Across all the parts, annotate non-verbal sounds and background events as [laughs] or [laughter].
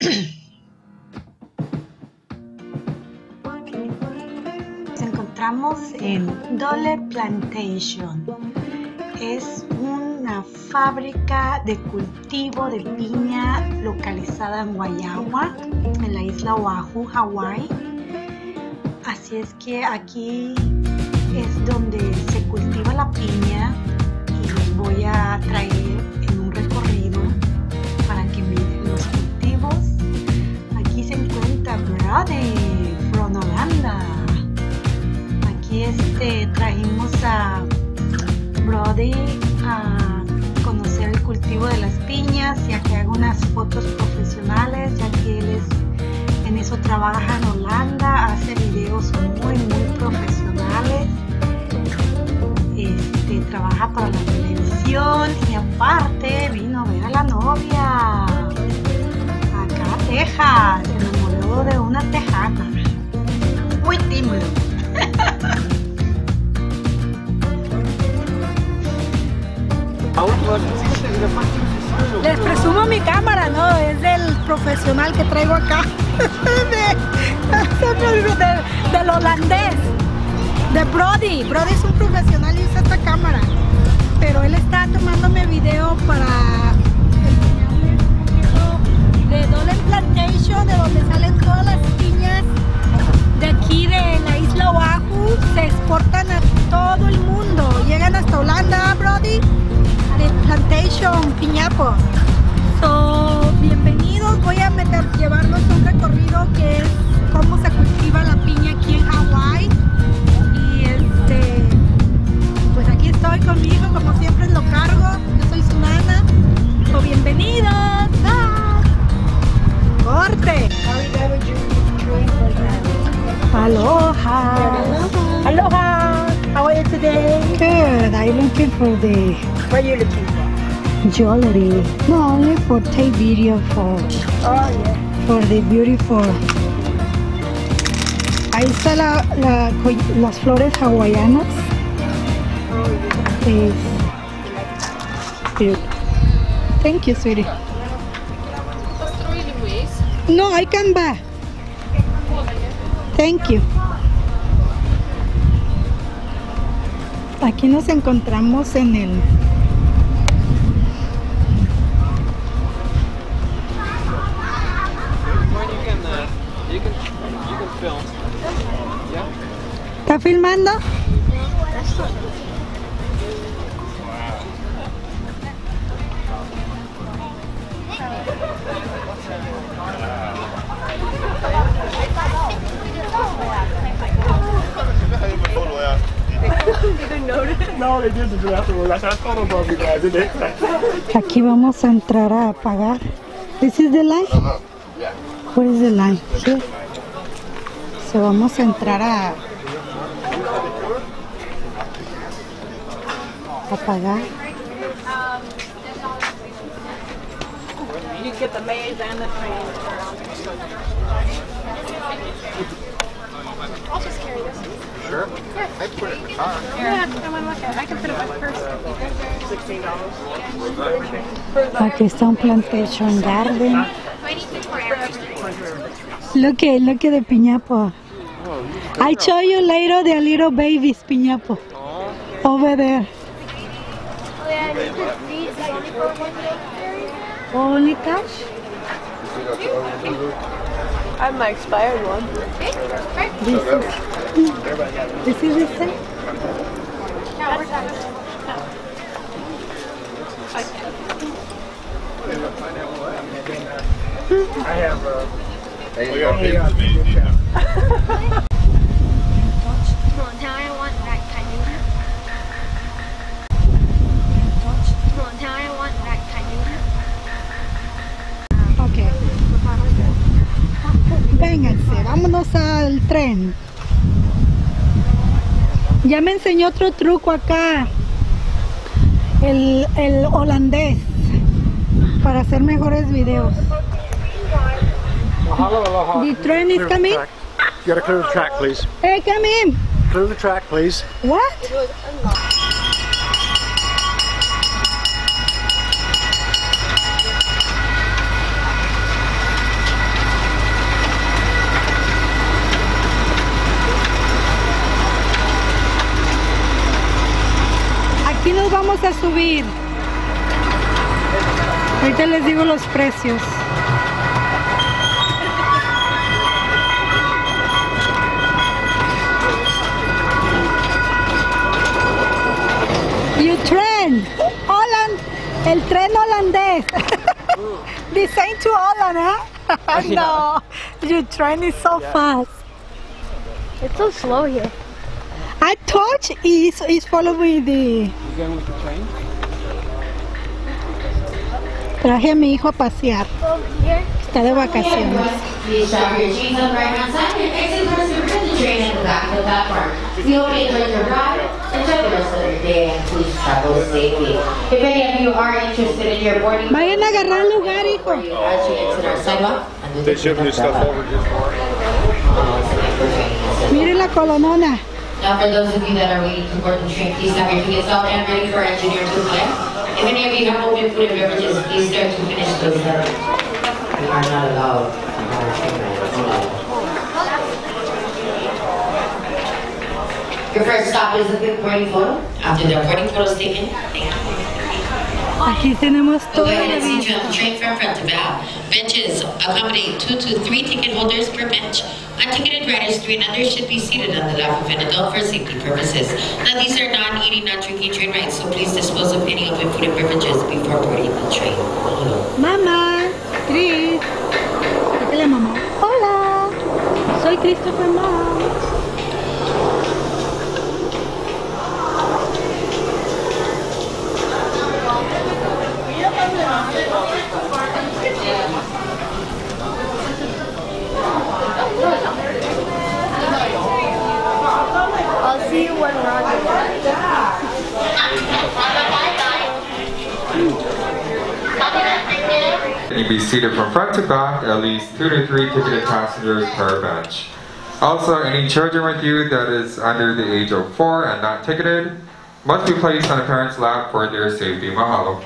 Nos encontramos en Dole Plantation. Es una fábrica de cultivo de piña localizada en Guayagua, en la isla Oahu, Hawái. Así es que aquí es donde se cultiva la piña y les voy a traer Brody from Holanda. Aquí este traímos a Brody a conocer el cultivo de las piñas y que haga unas fotos profesionales, ya que él es, en eso trabaja en Holanda, hace videos muy muy profesionales. Este, trabaja para la televisión y aparte vino a ver a la novia acá a Texas, de una tejana. Muy tímido. Les presumo mi cámara, ¿no? Es del profesional que traigo acá. [laughs] De, de- del holandés. De Brody. Brody es un profesional y usa esta cámara. Pero él está tomándome video para de Dolan Plantation, de donde salen todas las piñas de aquí de la isla Oahu. Se exportan a todo el mundo. Llegan hasta Holanda, Brody de Plantation Piñapo. So, bienvenidos, voy a meter, llevarlos un recorrido que es cómo se cultiva la piña aquí en Hawái. Y este, pues aquí estoy con mi hijo, como siempre lo cargo, for the What are you looking for? jewelry. No, only for take video for Oh, yeah. for the beautiful. Ahí está la, la las flores hawaianas. Es beautiful. Thank you, sweetie. No, I come back. Thank you. Aquí nos encontramos en el Well, you Aquí vamos a entrar a pagar. This is the line? Where is the line? Here. So vamos a entrar a a pagar. You get the maize and the train. Aquí está un plantation garden. Look at look at the piñapo. I show you later the little babies piñapo over there. Only cash? I have my expired one. This is, this is the same? I have, uh, I want that kind of. I want that kind of. Ok. Vámonos al tren. Ya me enseñó otro truco acá. El, el holandés. Para hacer mejores videos. The train is coming. You gotta clear the track, please. Hey, come in. Clear the track, please. What? Vamos a subir. Ahorita les digo los precios. You train. Holland. El tren holandés. [laughs] Designed to Holland, [laughs] huh? no. Your train is so fast. It's so slow here. I touch is is following the. Traje a mi hijo a pasear. Está de vacaciones. If any of you are interested in your boarding, vayan a agarrar lugar, Miren la colonona. Now for those of you that are waiting to board the train, please have your tickets out and ready for engineer to collect. If any of you have open food and beverages, please start to finish those. We are not allowed. on our. Your first stop is a quick boarding photo. After the boarding photo is taken, thank you. Aquí tenemos Go todo. ahead and seat you on the train from front to back. Benches accommodate two to three ticket holders per bench. Unticketed riders, three and under, should be seated on the lap of an adult for safety purposes. Now, these are non-eating, non-drinking train rides, so please dispose of any open food and beverages before boarding the train. Mamá, Cris. Dile a mamá. Hola. Soy Christopher Mom. I'll see you when way. You be seated from front to back, at least two to three ticketed passengers per bench. Also, any children with you that is under the age of four and not ticketed must be placed on a parent's lap for their safety. Mahalo.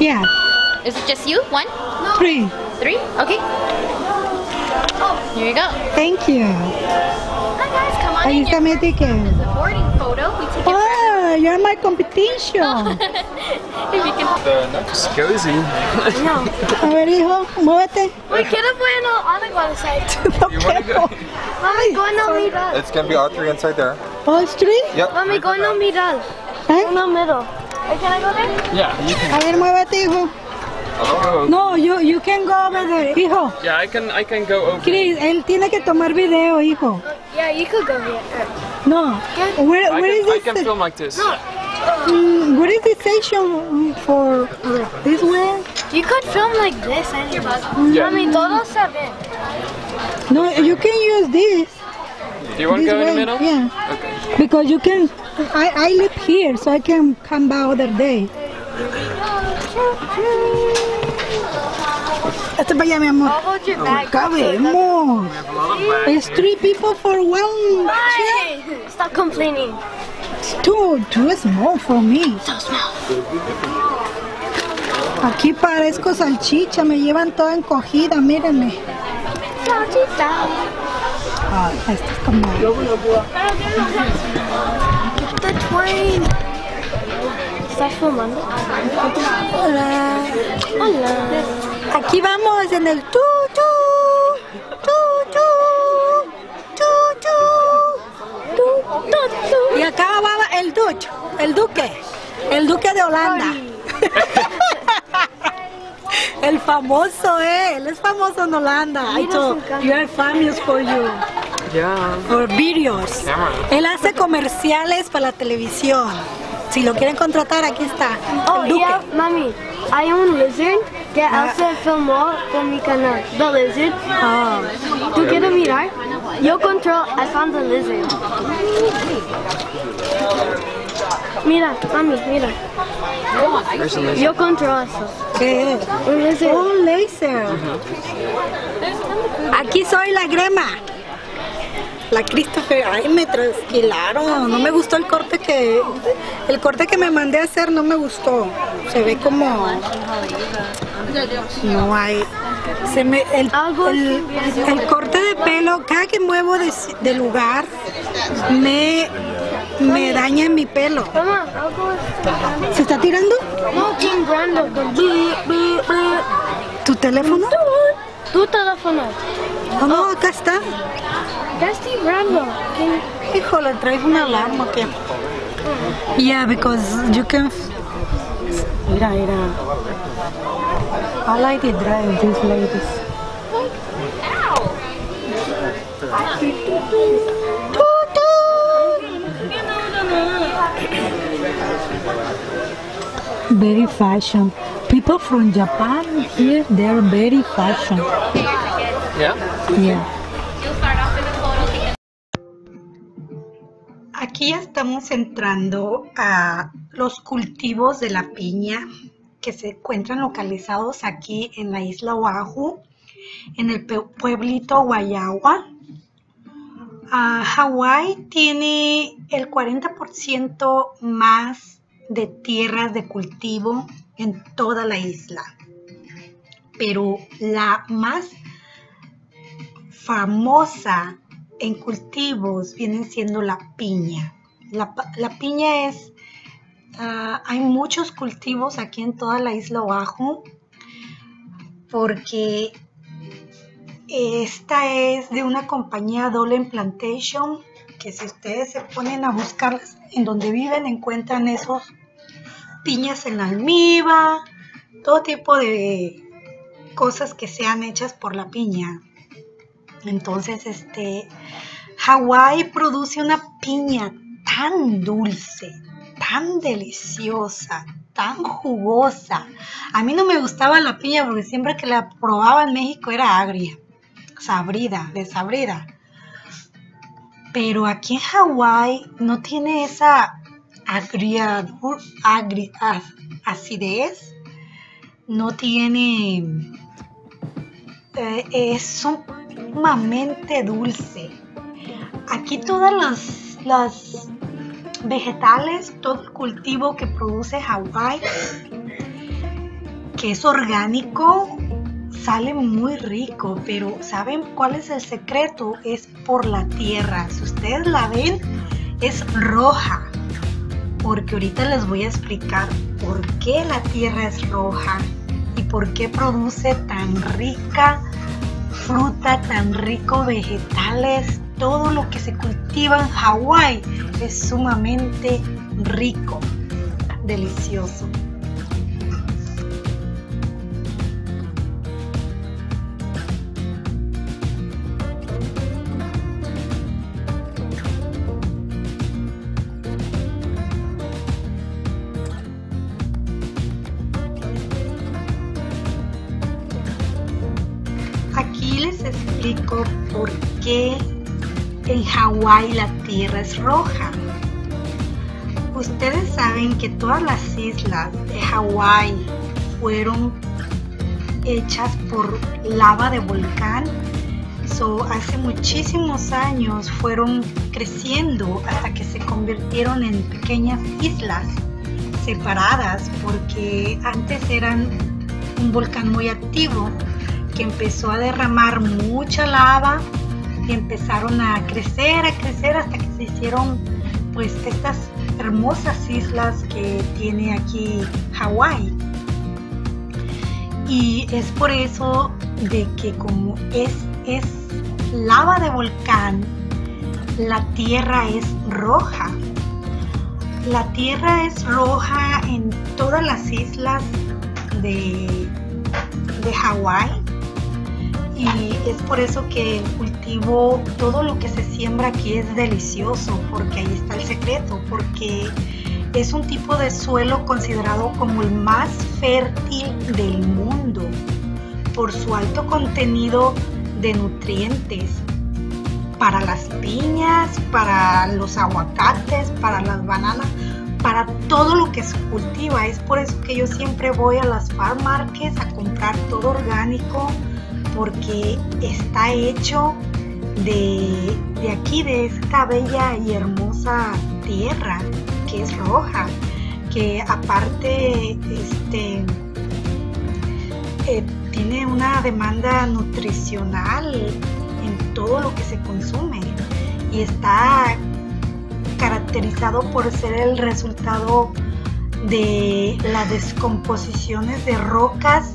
Yeah. Is it just you? One? Three. Three? Okay. Oh, here you go. Thank you. Hi guys, come on Ahí in. está Your mi first ticket. stop a boarding photo. We take it Oh, you're my competition. [laughs] if you can. The next cozy. A ver, hijo, muévete. Wait, get up when on the other side. No You wanna quiero. Mami, go no middle. It's gonna be all three inside there. All three? Yep. Mami, go no middle. ¿Eh? No middle. Hey, can I go there? Yeah, you can. A ver, muévete, hijo. I'll go. No, you, you can go over there. Hijo, Yeah, I can. I can go over. Chris, él tiene que tomar video, hijo. Yeah, you could go here. No. Where, I where is can. I this? can film like this. Mm, where is the station for this way? You could film like this. Anyway. Yeah. Mami, todos saben. No, you can use this. Do you want to go in the middle? Yeah. Okay. Because you can, I, I live here, so I can come by other day. Este para allá, mi amor. Cabemos. It's three people for one stop complaining. Too, too small for me. Aquí parezco salchicha, me llevan toda encogida, mírenme. Ah, esto es como... ¿Estás filmando? Hola. Hola. Aquí vamos en el tu tu tu tu tu tu tu tu tu. Y acá va el duque, el duque, el duque de Holanda. [laughs] El famoso, eh, él es famoso en Holanda. I told you are famous for you, Yeah. for videos. Camera. Él hace comerciales para la televisión. Si lo quieren contratar, aquí está. Oh, duque. yeah, mami. Hay un lizard que hace filmó con mi canal. The lizard. Oh. ¿Tú quieres mirar? Yo control. I found the lizard. Mira, mami, mira. A. Yo controlo eso. ¿Qué es? Un lizard. Un laser. Aquí soy la grema. La Christopher, ay, me trasquilaron. No me gustó el corte que. El corte que me mandé a hacer no me gustó. Se ve como. No hay. Se me, el, el, el corte de pelo, cada que muevo de, de lugar, me, me daña mi pelo. ¿Se está tirando? ¿Tu teléfono? Tu teléfono. Oh, no, acá está. Ya estoy timbrando. Híjole, traes una alarma que. Yeah, because you can. Mira, mira. I like the drive these ladies. Very fashion. People from Japan here, they're very fashion. Yeah? Yeah. Ya estamos entrando a los cultivos de la piña que se encuentran localizados aquí en la isla Oahu, en el pueblito Guayagua. Ah, Hawái tiene el 40% más de tierras de cultivo en toda la isla, pero la más famosa en cultivos viene siendo la piña. La piña es, ah, hay muchos cultivos aquí en toda la isla Oahu porque esta es de una compañía Dolan Plantation que si ustedes se ponen a buscar en donde viven encuentran esos piñas en almíbar, todo tipo de cosas que sean hechas por la piña. Entonces, este, Hawái produce una piña tan dulce, tan deliciosa, tan jugosa. A mí no me gustaba la piña porque siempre que la probaba en México era agria, sabrida, desabrida. Pero aquí en Hawái no tiene esa agria, agri- acidez, no tiene eh, es sumamente dulce. Aquí todas las, las vegetales, todo el cultivo que produce Hawái, que es orgánico, sale muy rico, pero ¿saben cuál es el secreto? Es por la tierra. Si ustedes la ven, es roja. Porque ahorita les voy a explicar por qué la tierra es roja y por qué produce tan rica fruta, tan rico vegetales. Todo lo que se cultiva en Hawái es sumamente rico, delicioso. Hawái la tierra es roja. Ustedes saben que todas las islas de Hawái fueron hechas por lava de volcán. So, hace muchísimos años fueron creciendo hasta que se convirtieron en pequeñas islas separadas porque antes eran un volcán muy activo que empezó a derramar mucha lava y empezaron a crecer, a crecer hasta que se hicieron pues estas hermosas islas que tiene aquí Hawái. Y es por eso de que como es, es lava de volcán, la tierra es roja. La tierra es roja en todas las islas de, de Hawái y es por eso que el cultivo, todo lo que se siembra aquí es delicioso, porque ahí está el secreto, porque es un tipo de suelo considerado como el más fértil del mundo por su alto contenido de nutrientes para las piñas, para los aguacates, para las bananas, para todo lo que se cultiva. Es por eso que yo siempre voy a las farm a comprar todo orgánico porque está hecho de, de aquí, de esta bella y hermosa tierra que es roja, que aparte este, eh, tiene una demanda nutricional en todo lo que se consume y está caracterizado por ser el resultado de las descomposiciones de rocas,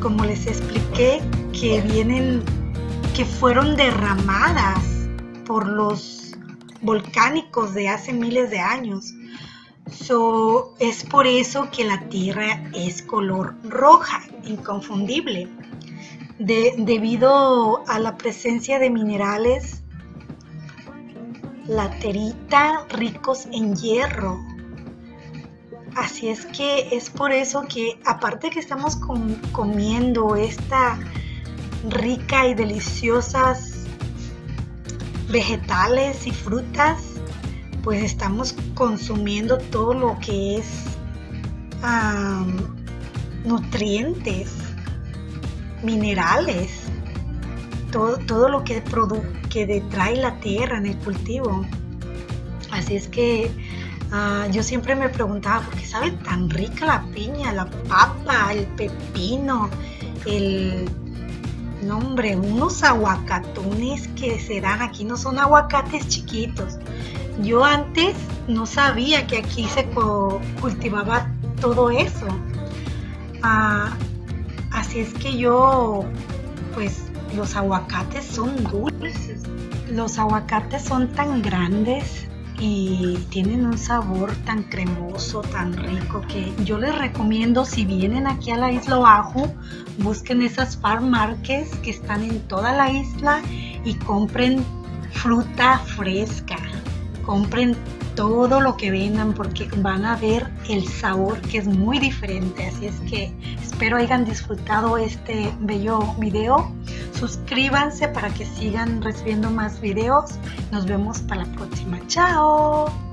como les expliqué, que vienen, que fueron derramadas por los volcánicos de hace miles de años. So, es por eso que la tierra es color roja, inconfundible, de, debido a la presencia de minerales laterita ricos en hierro. Así es que es por eso que aparte que estamos com comiendo esta rica y deliciosas vegetales y frutas, pues estamos consumiendo todo lo que es um, nutrientes, minerales, todo, todo lo que, que trae la tierra en el cultivo. Así es que uh, yo siempre me preguntaba, ¿por qué sabe tan rica la piña, la papa, el pepino, el nombre, unos aguacatones que se dan aquí, no son aguacates chiquitos. Yo antes no sabía que aquí se cultivaba todo eso. Uh, así es que yo, pues los aguacates son dulces. Los aguacates son tan grandes y tienen un sabor tan cremoso, tan rico que yo les recomiendo si vienen aquí a la isla Oahu, busquen esas farm que están en toda la isla y compren fruta fresca. Compren todo lo que vendan porque van a ver el sabor que es muy diferente. Así es que espero hayan disfrutado este bello video. Suscríbanse para que sigan recibiendo más videos. Nos vemos para la próxima. Chao.